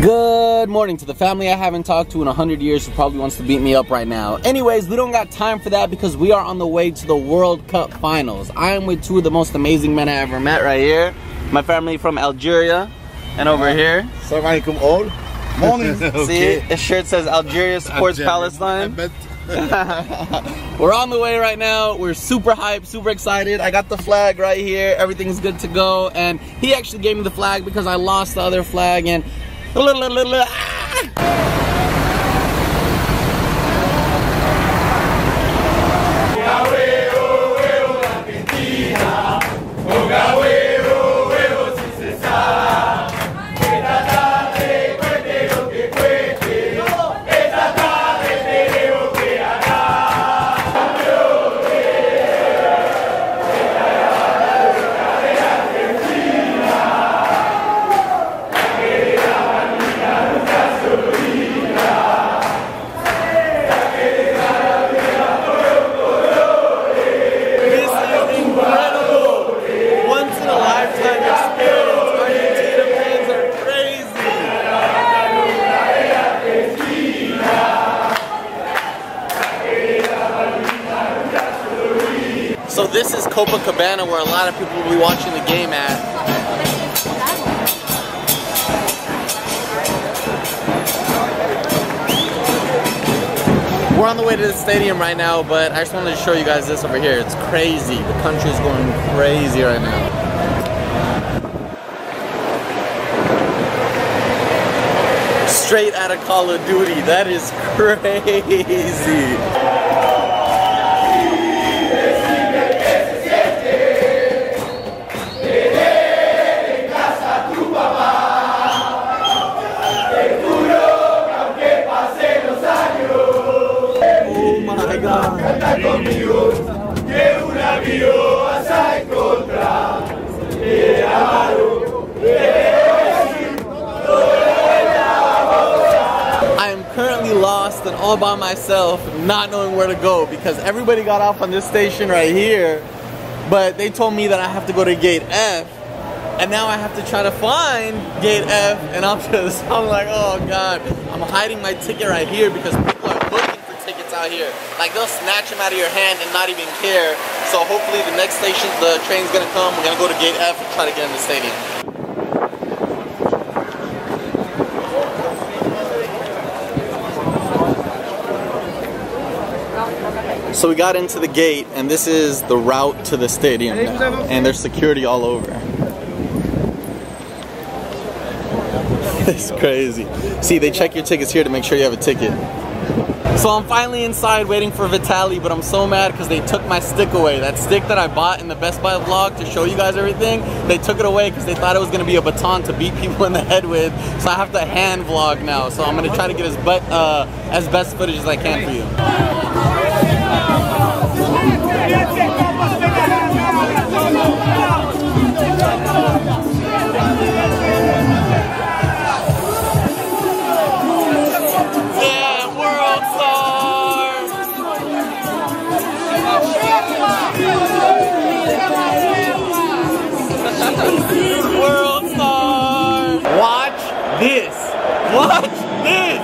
Good morning to the family I haven't talked to in 100 years who probably wants to beat me up right now. Anyways, we don't got time for that because we are on the way to the World Cup Finals. I am with two of the most amazing men I ever met right here. My family from Algeria and over here. Alaikum all. Morning. See, his shirt says Algeria supports Palestine. We're on the way right now. We're super hyped, super excited. I got the flag right here. Everything's good to go. And he actually gave me the flag because I lost the other flag. And ¡Ah! Where a lot of people will be watching the game at. We're on the way to the stadium right now, but I just wanted to show you guys this over here. It's crazy. The country is going crazy right now. Straight out of Call of Duty. That is crazy. All by myself, not knowing where to go because everybody got off on this station right here, but they told me that I have to go to gate F, and now I have to try to find gate F, and I'm just, I'm like, oh god, I'm hiding my ticket right here because people are looking for tickets out here. Like they'll snatch them out of your hand and not even care. So hopefully the next station, the train's gonna come. We're gonna go to gate F and try to get in the stadium. So we got into the gate, and this is the route to the stadium now, and there's security all over. it's crazy. See, they check your tickets here to make sure you have a ticket. So I'm finally inside waiting for Vitali, but I'm so mad because they took my stick away. That stick that I bought in the Best Buy vlog to show you guys everything, they took it away because they thought it was going to be a baton to beat people in the head with. So I have to hand vlog now. So I'm going to try to get as, but, uh, as best footage as I can for you. Watch this!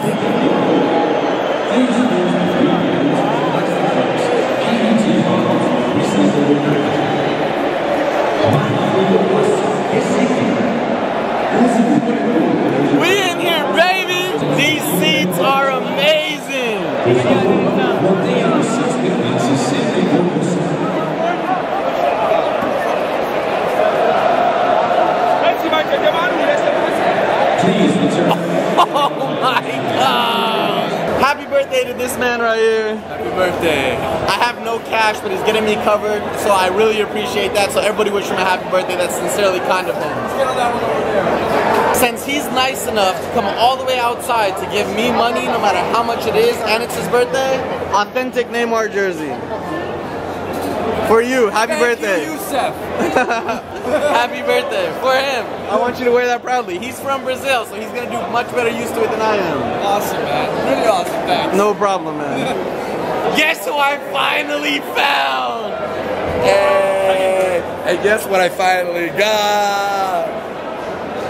We in here, baby! These seats are amazing! Oh my god! To this man right here. Happy birthday. I have no cash, but he's getting me covered, so I really appreciate that. So everybody wish him a happy birthday. That's sincerely kind of him. Since he's nice enough to come all the way outside to give me money, no matter how much it is, and it's his birthday, authentic Neymar jersey. For you, happy Thank birthday. you. happy birthday for him. I want you to wear that proudly. He's from Brazil, so he's gonna do much better use to it than I am. Awesome, man. Really awesome. Thanks. No problem, man. Guess who I finally found? Hey, And guess what I finally got?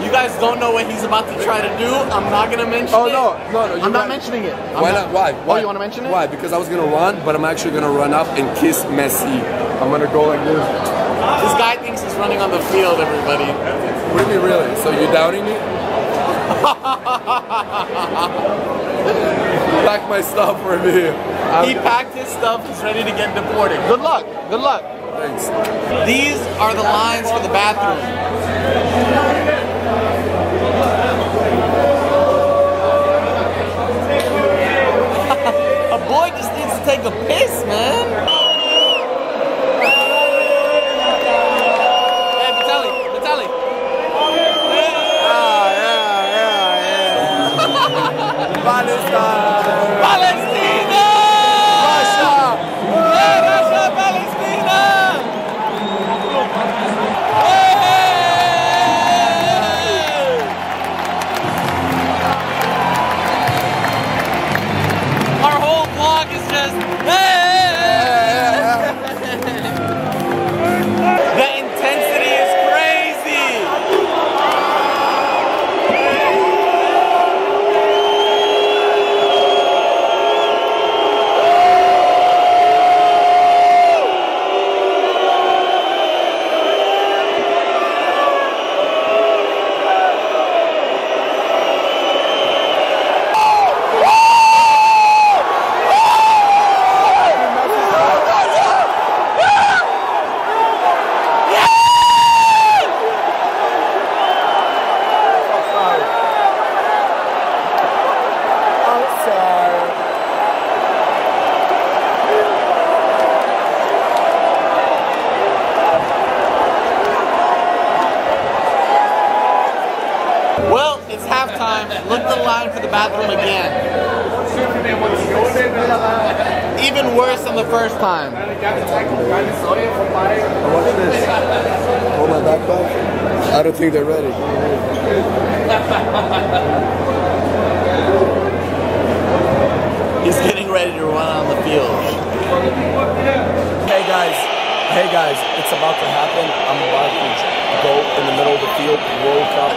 You guys don't know what he's about to try to do. I'm not gonna mention Oh it. no, no, no! you're I'm not mentioning it. I'm Why not? Why? Oh, Why? you want to mention it? Why? Because I was gonna run, but I'm actually gonna run up and kiss Messi. I'm gonna go like this. This guy thinks he's running on the field, everybody. What do you mean, really? So you're doubting me? Pack my stuff for me. I'm- He packed his stuff. He's ready to get deported. Good luck. Good luck. Thanks. These are the lines for the bathroom. A boy just needs to take a piss, man. Yeah. Palestine! This. Hold my backpack. I don't think they're ready. He's getting ready to run on the field. Hey guys, hey guys, it's about to happen. I'm about to go in the middle of the field, World Cup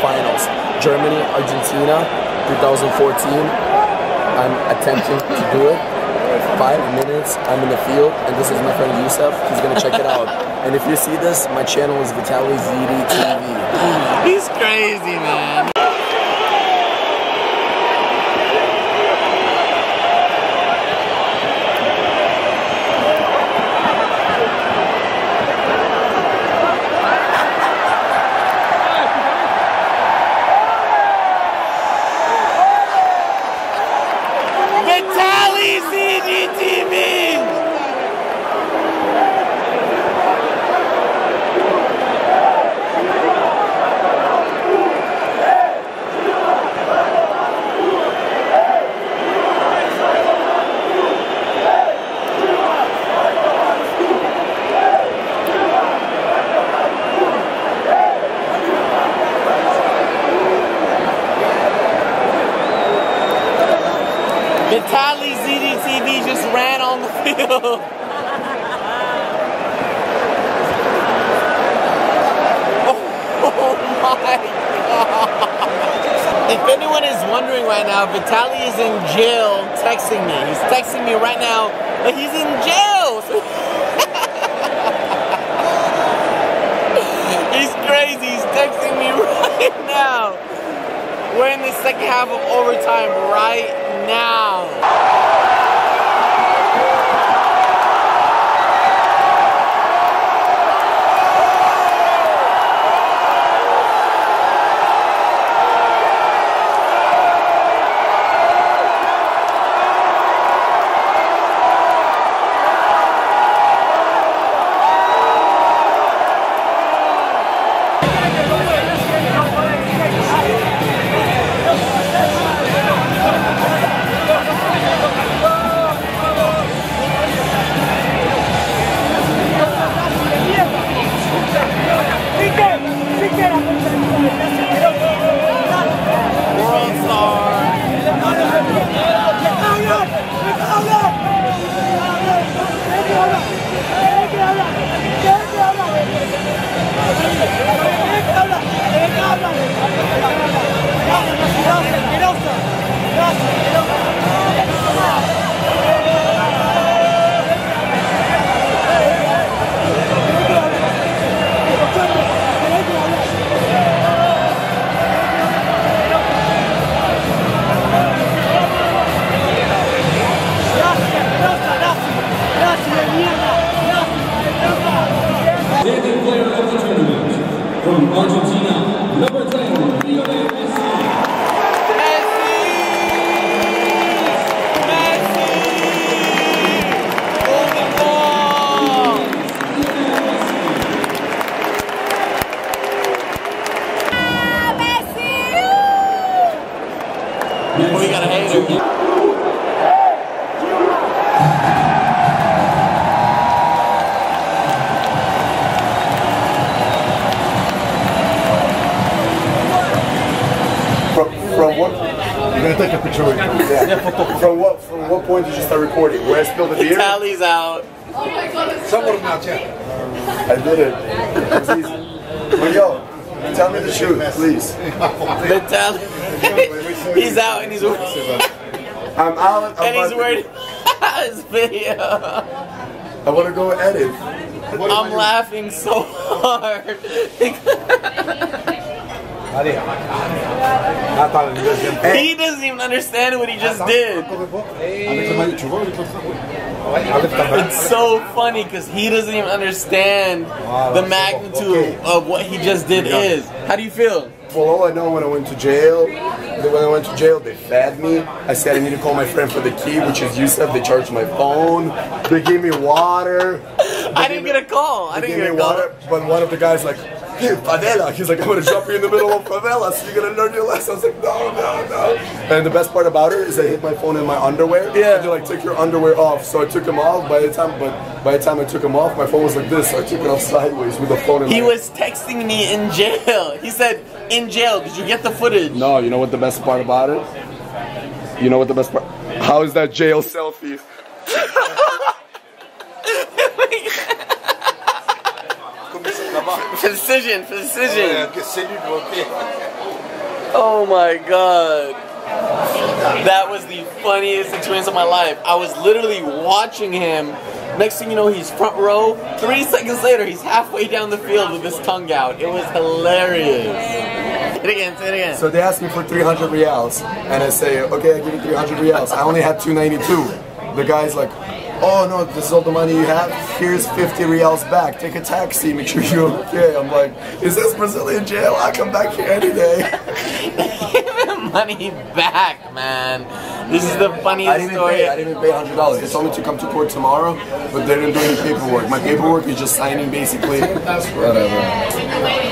finals. Germany, Argentina, 2014. I'm attempting to do it. Five minutes, I'm in the field, and this is my friend Yousef. He's gonna check it out. And if you see this, my channel is Vitaly ZD TV. He's crazy, man. Vitaly ZDTV! Vitaly ZDTV just ran on the field. Oh my god. If anyone is wondering right now, Vitaly is in jail texting me. He's texting me right now that he's in jail. he's crazy. He's texting me right now. We're in the second half of overtime right now. From what? You're gonna take a picture with. Yeah. from what? From what point did you start recording? Where I spilled the beer? Tally's out. Oh my god. Someone not yet. I did it. But yo, tell me the truth, please. The tally. he's out and he's working. I'm out. I'm and he's wearing his video. I want to go edit. I'm laughing so hard. he doesn't even understand what he just did. It's so funny because he doesn't even understand the magnitude of what he just did is. How do you feel? Well, all I know when I went to jail, when I went to jail, they fed me. I said I need to call my friend for the key, which is Yousef. They charged my phone. They gave me water. I didn't get a call. I didn't get me a call. water. But one of the guys like, hey, favela. He's like, I'm gonna drop you in the middle of favela, so you're gonna learn your lesson. I was like, no, no, no. And the best part about it is I hit my phone in my underwear. Yeah. And they're like, take your underwear off. So I took them off. By the time, but by the time I took them off, my phone was like this. So I took it off sideways with the phone in He was texting me in jail. He said, in jail, did you get the footage? No, you know what the best part about it? You know what the best part? How is that jail selfie? Precision, precision. Oh my god. That was the funniest experience of my life. I was literally watching him. Next thing you know, he's front row. Three seconds later, he's halfway down the field with his tongue out. It was hilarious. Say it again, say it again. So they asked me for 300 reals, and I say, okay, I give you 300 reals. I only had 292. The guy's like, oh no, this is all the money you have. Here's 50 reals back. Take a taxi. Make sure you're okay. I'm like, is this Brazilian jail? I come back here any day. Give him money back, man. This is the funniest I funniest didn't story. pay. I didn't pay hundred dollars. They told me to come to court tomorrow, but they didn't do any paperwork. My paperwork is just signing, basically. Whatever.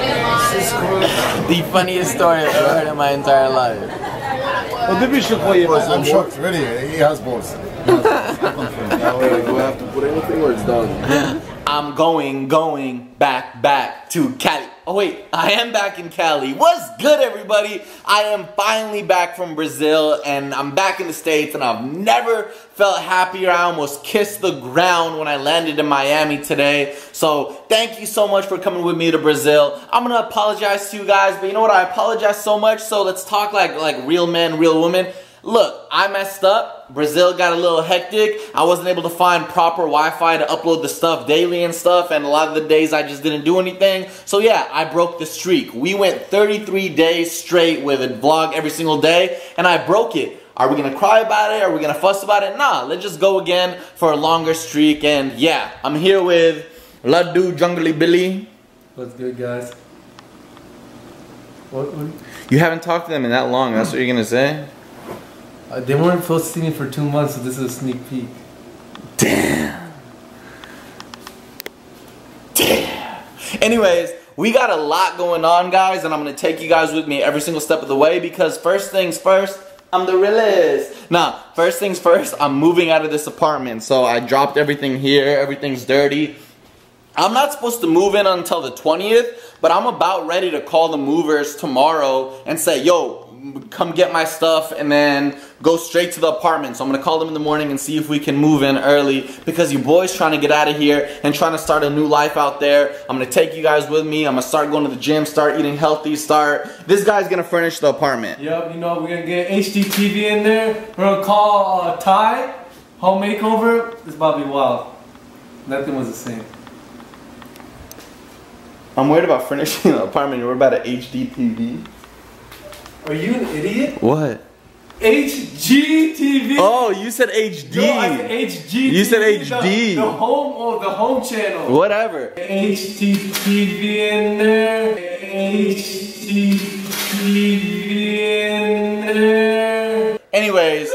The funniest story I've ever heard in my entire life. I'm shocked, really. He has balls. Do I have to put anything, or it's done? I'm going, going back, back to Cali. Oh wait, I am back in Cali. What's good, everybody? I am finally back from Brazil, and I'm back in the States, and I've never felt happier. I almost kissed the ground when I landed in Miami today. So thank you so much for coming with me to Brazil. I'm gonna apologize to you guys, but you know what? I apologize so much. So let's talk like like real men, real women. Look, I messed up. Brazil got a little hectic. I wasn't able to find proper Wi-Fi to upload the stuff daily and stuff, and a lot of the days I just didn't do anything. So yeah, I broke the streak. We went 33 days straight with a vlog every single day, and I broke it. Are we gonna cry about it? Are we gonna fuss about it? Nah, let's just go again for a longer streak. And yeah, I'm here with Laddu Jungly Billy. What's good, guys? What, what? You haven't talked to them in that long. That's what you're gonna say? Uh, they weren't supposed to see me for two months, so this is a sneak peek. Damn. Damn. Anyways, we got a lot going on, guys, and I'm gonna take you guys with me every single step of the way because first things first, I'm the realest. Now, first things first, I'm moving out of this apartment. So I dropped everything here, everything's dirty. I'm not supposed to move in until the 20th, but I'm about ready to call the movers tomorrow and say, yo, come get my stuff and then go straight to the apartment. So I'm gonna call them in the morning and see if we can move in early because you boys trying to get out of here and trying to start a new life out there. I'm gonna take you guys with me. I'm gonna start going to the gym, start eating healthy, start. This guy's gonna furnish the apartment. Yep, you know, we're gonna get HDTV in there. We're gonna call uh, Ty, home makeover. It's about to be wild. Nothing was the same. I'm worried about furnishing the apartment. You're about an HD TV. Are you an idiot? What? HGTV. Oh, you said HD. No, I said. You said The, HD. the home, oh, the home channel. Whatever. HGTV in there. HGTV in there. Anyways.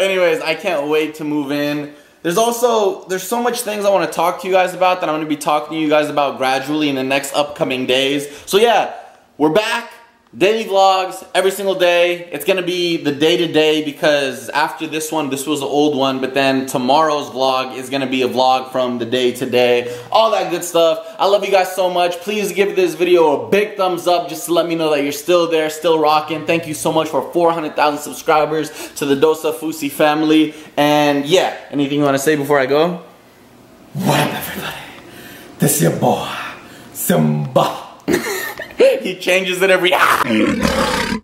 Anyways, I can't wait to move in. There's also there's so much things I want to talk to you guys about that I'm going to be talking to you guys about gradually in the next upcoming days. So yeah, we're back. daily vlogs every single day. It's gonna be the day to day because after this one, this was the old one, but then tomorrow's vlog is gonna be a vlog from the day to day. All that good stuff. I love you guys so much. Please give this video a big thumbs up just to let me know that you're still there, still rocking. Thank you so much for 400,000 subscribers to the Dose of Fousey family. And yeah, anything you wanna say before I go? What up, everybody? This is your boy, Simba. he changes it every ah!